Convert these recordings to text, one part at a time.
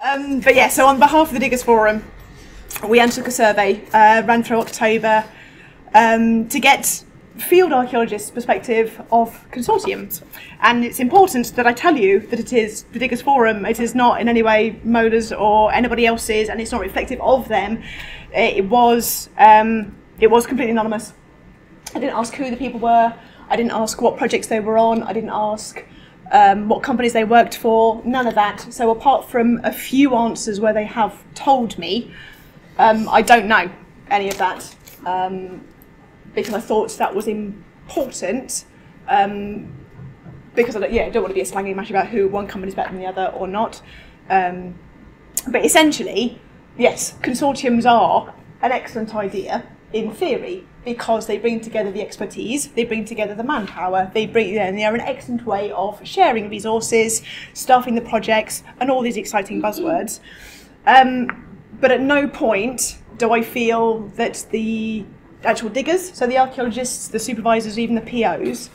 Um, but yeah, so on behalf of the Diggers Forum, we undertook a survey, uh, ran through October, um, to get field archaeologists' perspective of consortiums. And it's important that I tell you that it is the Diggers Forum, it is not in any way MOLA's or anybody else's, and it's not reflective of them. It was, um, it was completely anonymous. I didn't ask who the people were, I didn't ask what projects they were on, I didn't ask um, what companies they worked for, none of that. So apart from a few answers where they have told me, um, I don't know any of that um, because I thought that was important. Um, because I don't, yeah, I don't want to be a slanging match about who one company is better than the other or not. Um, but essentially, yes, consortiums are an excellent idea in theory because they bring together the expertise, they bring together the manpower, they bring know, they are an excellent way of sharing resources, staffing the projects, and all these exciting buzzwords. Um, but at no point do I feel that the actual diggers, so the archaeologists, the supervisors, even the POs,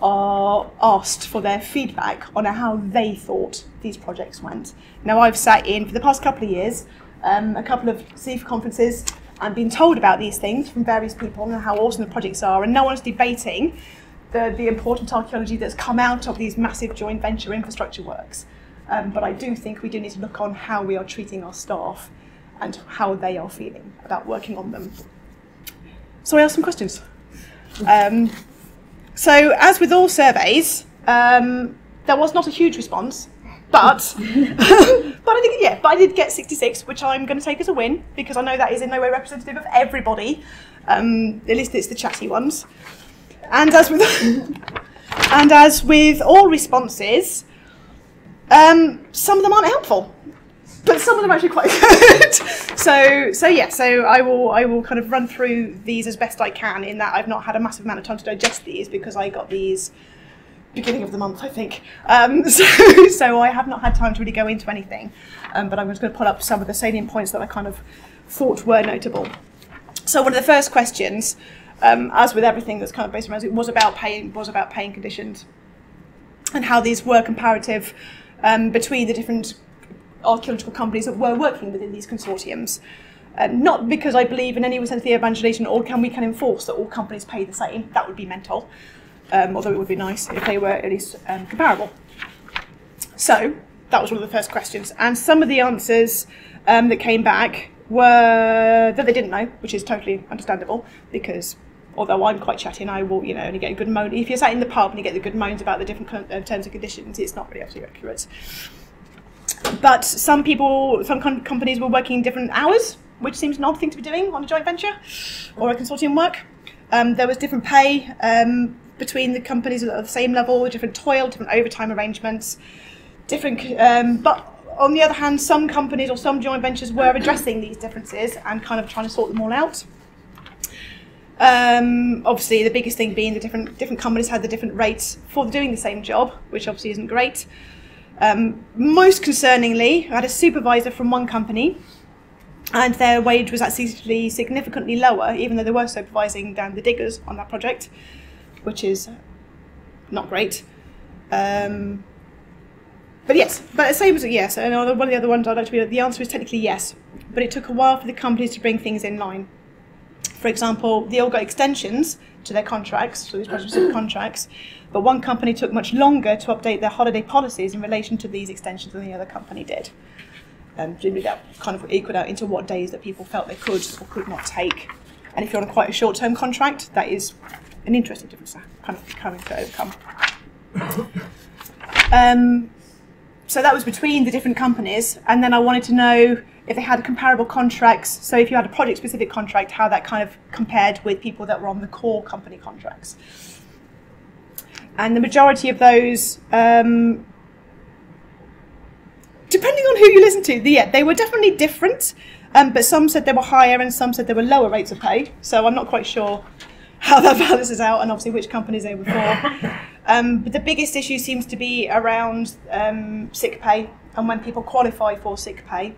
are asked for their feedback on how they thought these projects went. Now, I've sat in for the past couple of years, um, a couple of CIfA conferences, and been told about these things from various people and how awesome the projects are, and no one's debating the, the important archaeology that's come out of these massive joint venture infrastructure works. Um, but I do think we do need to look on how we are treating our staff and how they are feeling about working on them. So I asked some questions. Um, so as with all surveys, um, there was not a huge response, but but I think yeah, but I did get 66, which I'm going to take as a win because I know that is in no way representative of everybody. Um, at least it's the chatty ones. And as with and as with all responses, um, some of them aren't helpful, but some of them are actually quite good. so so yeah, so I will I will kind of run through these as best I can. In that I've not had a massive amount of time to digest these because I got these beginning of the month, I think. Um, so, so I have not had time to really go into anything, um, but I'm just going to pull up some of the salient points that I kind of thought were notable. So one of the first questions, um, as with everything that's kind of based around it, was about paying was about paying conditions, and how these were comparative um, between the different archaeological companies that were working within these consortiums. Uh, not because I believe in any sense of the evangelization, or can we can enforce that all companies pay the same. That would be mental um, although it would be nice if they were at least um, comparable. So that was one of the first questions, and some of the answers um, that came back were that they didn't know, which is totally understandable because although I'm quite chatty and I will, you know, only get a good moan. If you're sat in the pub and you get the good moans about the different uh, terms and conditions, it's not really absolutely accurate. But some people, some com- companies were working different hours, which seems an odd thing to be doing on a joint venture or a consortium work. Um, there was different pay. Um, between the companies at the same level, different toil, different overtime arrangements, different. Um, but on the other hand, some companies or some joint ventures were addressing these differences and kind of trying to sort them all out. Um, obviously, the biggest thing being the different different companies had the different rates for doing the same job, which obviously isn't great. Um, most concerningly, I had a supervisor from one company, and their wage was actually significantly lower, even though they were supervising down the diggers on that project which is not great. Um, but yes, but the same as yes, and one of the other ones I'd like to be, the answer is technically yes, but it took a while for the companies to bring things in line. For example, they all got extensions to their contracts, so these specific contracts, but one company took much longer to update their holiday policies in relation to these extensions than the other company did. And um, that kind of equaled out into what days that people felt they could or could not take. And if you're on quite a short-term contract, that is an interesting difference kind of coming to overcome. Um, so that was between the different companies, and then I wanted to know if they had comparable contracts. So if you had a project-specific contract, how that kind of compared with people that were on the core company contracts. And the majority of those, um, depending on who you listen to, yeah, they were definitely different. Um, but some said they were higher, and some said they were lower rates of pay. So I'm not quite sure how that balances out and obviously which companies they were for. Um, but the biggest issue seems to be around um, sick pay and when people qualify for sick pay.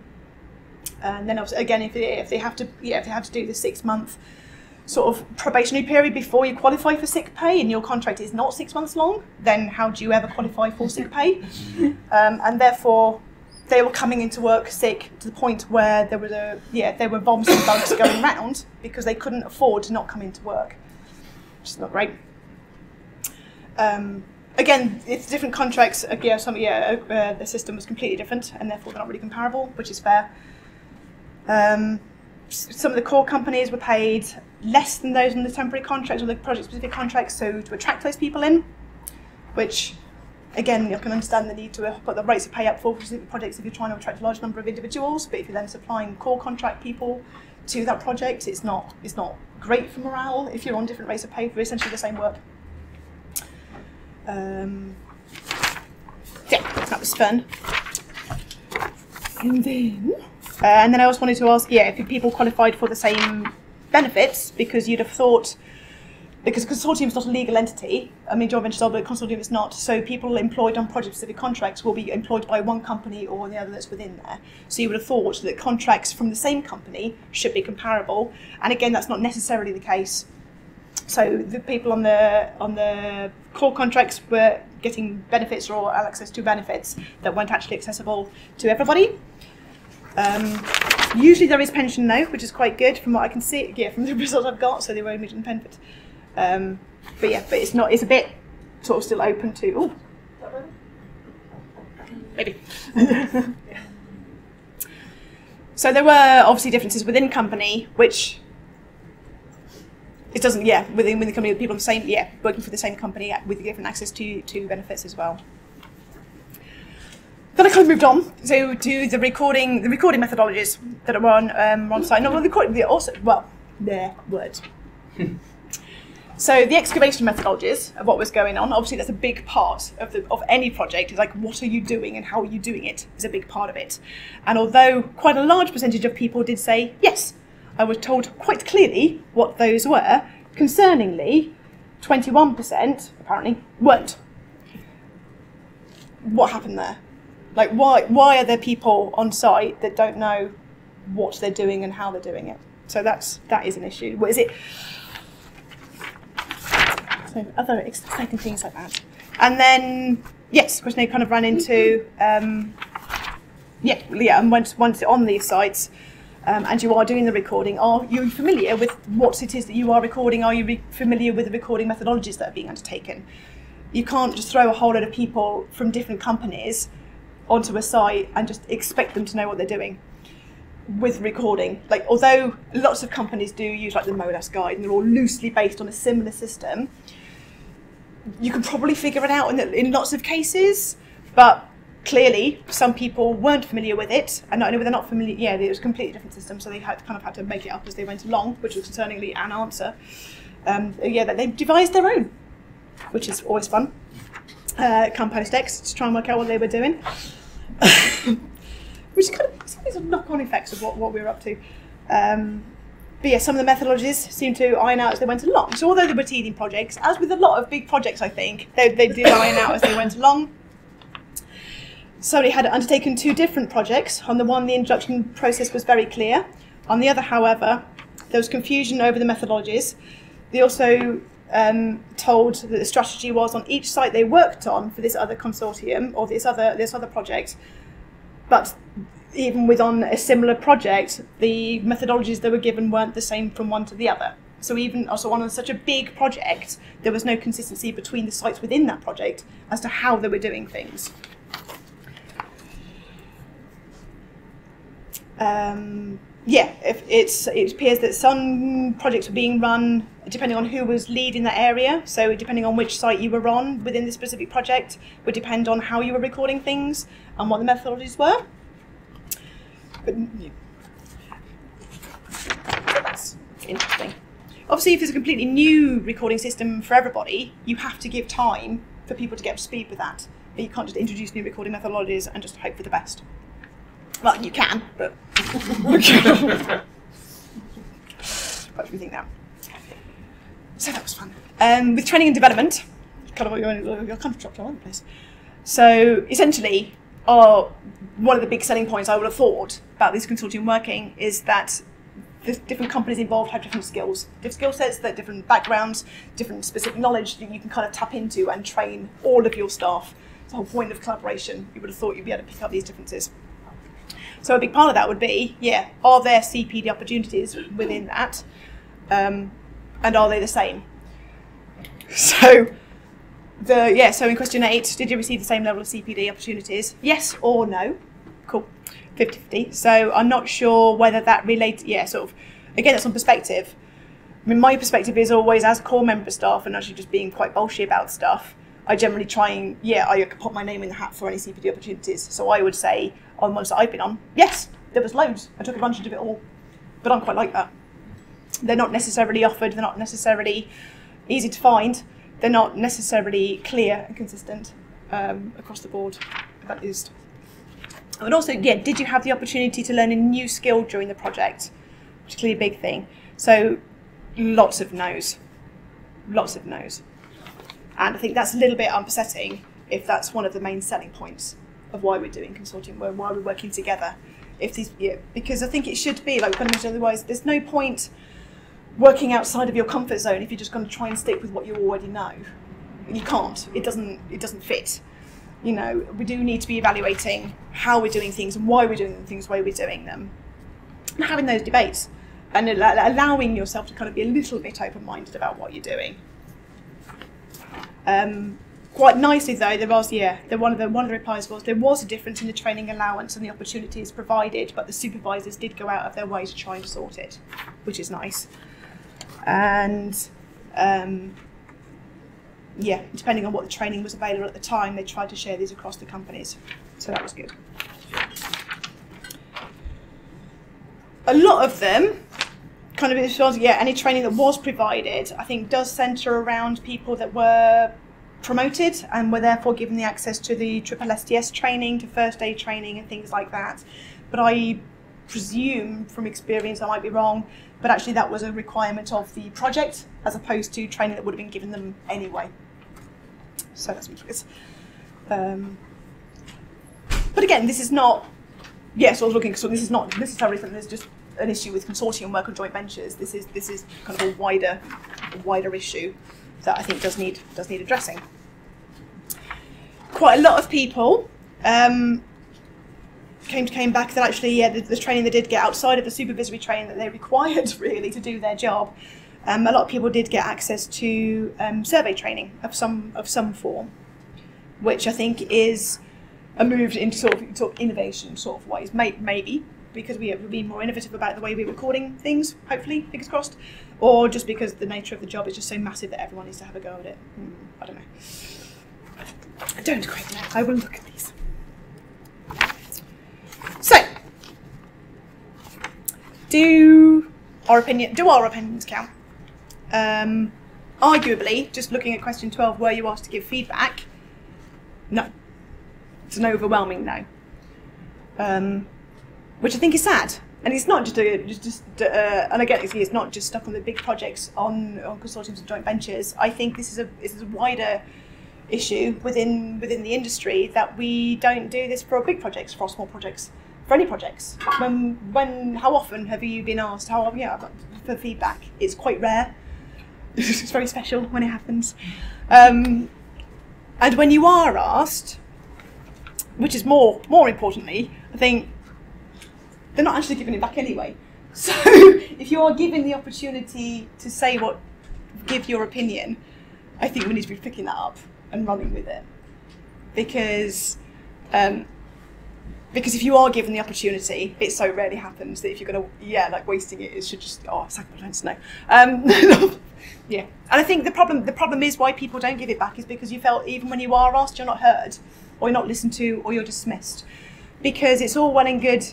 And then again, if they, if they have to, yeah, if they have to do the six month sort of probationary period before you qualify for sick pay and your contract is not six months long, then how do you ever qualify for sick pay? Um, and therefore, they were coming into work sick to the point where there was a yeah there were vomiting bugs going round because they couldn't afford to not come into work, which is not great. Um, again, it's different contracts. Uh, yeah, some yeah uh, the system was completely different, and therefore they're not really comparable, which is fair. Um, some of the core companies were paid less than those in the temporary contracts or the project-specific contracts, so to attract those people in, which again, you can understand the need to put the rates of pay up for specific projects if you're trying to attract a large number of individuals, but if you're then supplying core contract people to that project, it's not it's not great for morale if you're on different rates of pay for essentially the same work. Um, yeah, that was fun. And then, uh, and then I also wanted to ask, yeah, if people qualified for the same benefits, because you'd have thought, because consortium is not a legal entity. I mean, joint ventures are, but consortium is not. So people employed on project-specific contracts will be employed by one company or the other that's within there. So you would have thought that contracts from the same company should be comparable. And again, that's not necessarily the case. So the people on the on the core contracts were getting benefits or access to benefits that weren't actually accessible to everybody. Um, usually there is pension though, which is quite good from what I can see. Yeah, from the results I've got, so they were immediate benefit. Um, but yeah, but it's not. It's a bit sort of still open to. Oh, maybe. so there were obviously differences within company, which it doesn't, yeah, within, within the company, people on the same, yeah, working for the same company with different access to, to benefits as well. Then I kind of moved on so to the recording, the recording methodologies that are on um, on site. Not the recording, the also well, their words. so the excavation methodologies of what was going on. Obviously, that's a big part of the of any project. Is like what are you doing and how are you doing it is a big part of it. And although quite a large percentage of people did say yes, I was told quite clearly what those were. Concerningly, 21% apparently weren't. What happened there? Like, why, why are there people on site that don't know what they're doing and how they're doing it? So that's that is an issue. What is it? Other exciting things like that. And then yes, question they kind of ran into um, yeah, yeah, and once once on these sites, um, and you are doing the recording, are you familiar with what it is that you are recording? Are you familiar with the recording methodologies that are being undertaken? You can't just throw a whole lot of people from different companies onto a site and just expect them to know what they're doing with recording. Like, although lots of companies do use like the MOLAS guide and they're all loosely based on a similar system, you can probably figure it out in, in lots of cases, but clearly some people weren't familiar with it, and not only were they not familiar, yeah, it was a completely different system, so they had kind of had to make it up as they went along, which was concerningly an answer. Um, yeah, that they devised their own, which is always fun. Uh, X to try and work out what they were doing, which is kind of some of these knock-on effects of what, what we were up to. Um, but yeah, some of the methodologies seem to iron out as they went along. So although they were teething projects, as with a lot of big projects, I think they, they did iron out as they went along. Sony had undertaken two different projects. On the one, the introduction process was very clear. On the other, however, there was confusion over the methodologies. They also um, told that the strategy was on each site they worked on for this other consortium or this other this other project, but even with on a similar project, the methodologies they were given weren't the same from one to the other. So even also on such a big project, there was no consistency between the sites within that project as to how they were doing things. um, yeah, if it's it appears that some projects were being run depending on who was lead in that area. So depending on which site you were on within the specific project would depend on how you were recording things and what the methodologies were. But, that's interesting. Obviously, if there's a completely new recording system for everybody, you have to give time for people to get up to speed with that. You can't just introduce new recording methodologies and just hope for the best. Well, you can, but. do we think now? So that was fun. Um, with training and development, kind of what you're, you're kind of dropped all over the place. So essentially, our, one of the big selling points I would have thought about this consortium working is that the different companies involved have different skills, different skill sets, that different backgrounds, different specific knowledge that you can kind of tap into and train all of your staff. It's the whole point of collaboration. You would have thought you'd be able to pick up these differences. So a big part of that would be, yeah, are there CPD opportunities within that, um, and are they the same? So the yeah, so in question eight, did you receive the same level of CPD opportunities? Yes or no? Cool. 50-50. So I'm not sure whether that relates yeah, sort of again that's on perspective. I mean my perspective is always as core member staff and actually just being quite bolshy about stuff, I generally try and yeah, I put my name in the hat for any CPD opportunities. So I would say on ones that I've been on, yes, there was loads. I took advantage of it all. But I'm quite like that. They're not necessarily offered, they're not necessarily easy to find they're not necessarily clear and consistent um, across the board. That is. And also, yeah, did you have the opportunity to learn a new skill during the project? Clearly a big thing. So, lots of no's. Lots of no's. And I think that's a little bit upsetting if that's one of the main selling points of why we're doing consulting, why we're working together. If these, yeah, because I think it should be like otherwise. There's no point working outside of your comfort zone if you're just going to try and stick with what you already know. You can't. It doesn't. It doesn't fit. You know, we do need to be evaluating how we're doing things and why we're doing things why we're doing them, and having those debates and allowing yourself to kind of be a little bit open-minded about what you're doing. Um, quite nicely though, there was yeah, there one of the one of the replies was there was a difference in the training allowance and the opportunities provided, but the supervisors did go out of their way to try and sort it, which is nice and um, yeah, depending on what the training was available at the time, they tried to share these across the companies. So that was good. A lot of them, kind of, yeah, any training that was provided, I think does centre around people that were promoted and were therefore given the access to the triple STS training, to first aid training, and things like that. But I presume from experience, I might be wrong, but actually that was a requirement of the project as opposed to training that would have been given them anyway. So that's what it is. Um, but again, this is not, yes, I was looking, so this is not necessarily something that's just an issue with consortium work on joint ventures. This is this is kind of a wider, a wider issue that I think does need does need addressing. Quite a lot of people um, came came back that actually yeah the, the, training they did get outside of the supervisory training that they required really to do their job um, a lot of people did get access to um, survey training of some of some form which I think is a move into sort of, sort of innovation sort of ways May, maybe because we have been more innovative about the way we're recording things hopefully fingers crossed or just because the nature of the job is just so massive that everyone needs to have a go at it. Mm, I don't know. Don't quite know I will look at these so, do our opinion do our opinions count? Um, arguably, just looking at question twelve, were you asked to give feedback? No, it's an overwhelming no. Um, which I think is sad, and it's not just a, just, just uh, and again, it's, it's not just stuff on the big projects on on consortiums and joint ventures. I think this is a this is a wider issue within within the industry that we don't do this for big projects, for small projects for any projects. When, when, how often have you been asked? How, yeah, for feedback. It's quite rare. it's very special when it happens. Um, and when you are asked, which is more, more importantly, I think they're not actually giving it back anyway. So if you are given the opportunity to say what, give your opinion, I think we need to be picking that up and running with it because um, because if you are given the opportunity, it so rarely happens that if you're going to, yeah, like wasting it, it should just, oh, sacrifice, no. Um, yeah, and I think the problem, the problem is why people don't give it back is because you felt even when you are asked, you're not heard, or you're not listened to, or you're dismissed, because it's all well and good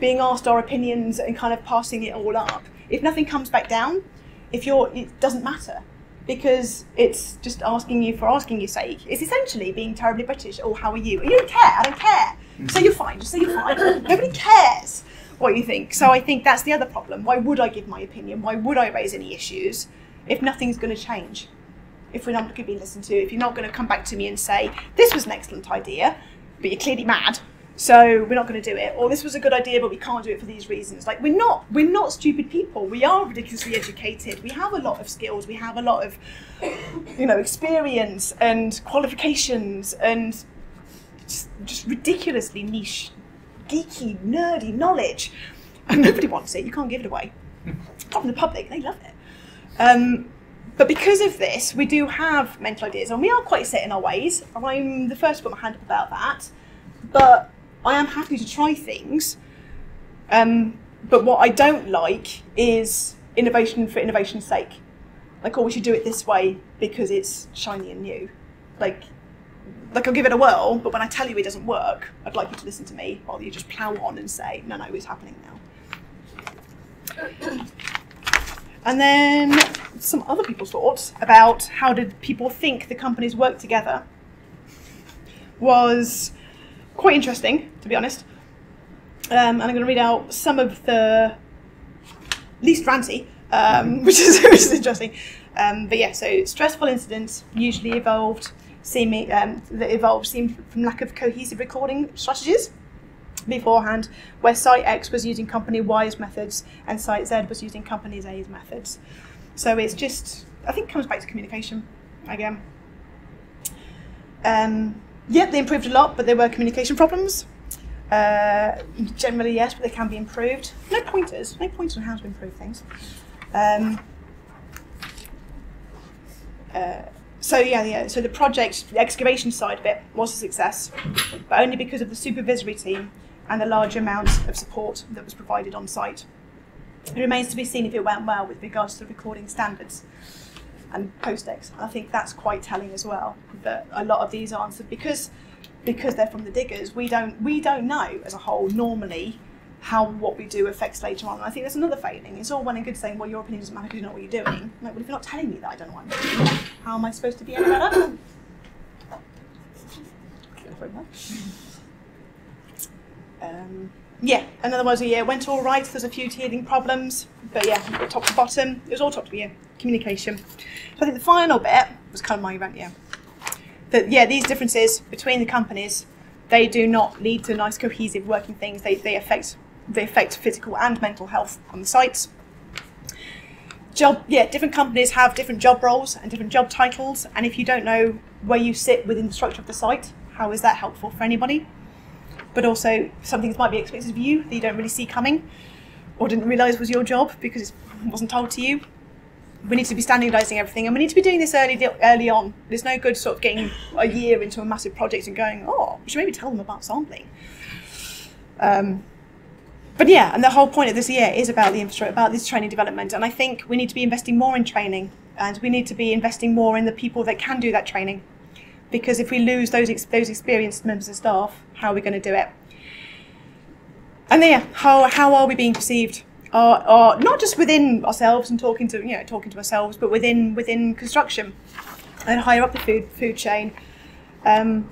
being asked our opinions and kind of passing it all up. If nothing comes back down, if you're, it doesn't matter because it's just asking you for asking your sake. It's essentially being terribly British. Oh, how are you? You don't care. I don't care. Mm-hmm. So you're fine. Just say you're fine. Nobody cares what you think. So I think that's the other problem. Why would I give my opinion? Why would I raise any issues if nothing's going to change? If we're not going to be listened to, if you're not going to come back to me and say this was an excellent idea, but you're clearly mad, so we're not going to do it. Or this was a good idea, but we can't do it for these reasons. Like we're not, we're not stupid people. We are ridiculously educated. We have a lot of skills. We have a lot of, you know, experience and qualifications and just, just ridiculously niche geeky, nerdy knowledge, and nobody wants it. You can't give it away. Not from the public; they love it. Um, but because of this, we do have mental ideas, and we are quite set in our ways. I'm the first to put my hand up about that. But I am happy to try things. Um, but what I don't like is innovation for innovation's sake. Like, oh, we should do it this way because it's shiny and new. Like, like I'll give it a whirl, but when I tell you it doesn't work, I'd like you to listen to me rather you just plough on and say, no, no, it's happening now. and then some other people's thoughts about how did people think the companies work together was quite interesting, to be honest. Um, and I'm going to read out some of the least ranty, um, which, is, which is interesting. Um, but yeah, so stressful incidents usually evolved, seeming um, that evolved seemed from lack of cohesive recording strategies beforehand, where Site X was using company Y's methods and Site Z was using company A's methods. So it's just, I think, comes back to communication again. Um, yeah, they improved a lot, but there were communication problems. Uh, generally, yes, but they can be improved. No pointers, no pointers on how to improve things. Um, uh, so yeah, yeah. So the project, the excavation side of it, was a success, but only because of the supervisory team and the large amount of support that was provided on site. It remains to be seen if it went well with regards to the recording standards and post-ex. I think that's quite telling as well. That a lot of these answers, because because they're from the diggers, we don't we don't know as a whole normally how what we do affects later on. And I think that's another failing. It's all well and good saying, well, your opinion doesn't matter because you know what you're doing. Like, well, if you're not telling me that I don't know what I'm doing, how am I supposed to be any better? Um, yeah, another was a year went all right. There's a few teething problems, but yeah, top to bottom, it was all top to yeah, communication. So I think the final bit was kind of my rant, yeah. That yeah, these differences between the companies, they do not lead to nice cohesive working things. They they affect they affect physical and mental health on the sites. Job yeah, different companies have different job roles and different job titles, and if you don't know where you sit within the structure of the site, how is that helpful for anybody? but also some things might be expected of you that you don't really see coming or didn't realise was your job because it wasn't told to you. We need to be standardising everything, and we need to be doing this early early on. There's no good sort of getting a year into a massive project and going, oh, we should maybe tell them about sampling. Um, but yeah, and the whole point of this year is about the infrastructure, about this training development, and I think we need to be investing more in training, and we need to be investing more in the people that can do that training because if we lose those those experienced members of staff, how are we going to do it? And then, yeah, how how are we being perceived? Are, are not just within ourselves and talking to you know talking to ourselves, but within within construction and higher up the food food chain. Um,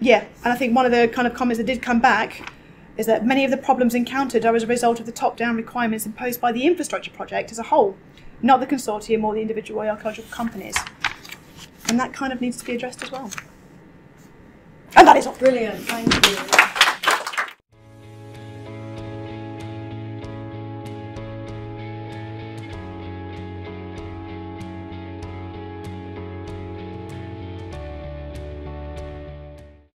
yeah, and I think one of the kind of comments that did come back is that many of the problems encountered are as a result of the top-down requirements imposed by the infrastructure project as a whole, not the consortium or the individual archaeological companies and that kind of needs to be addressed as well. And that is all. Brilliant, thank you.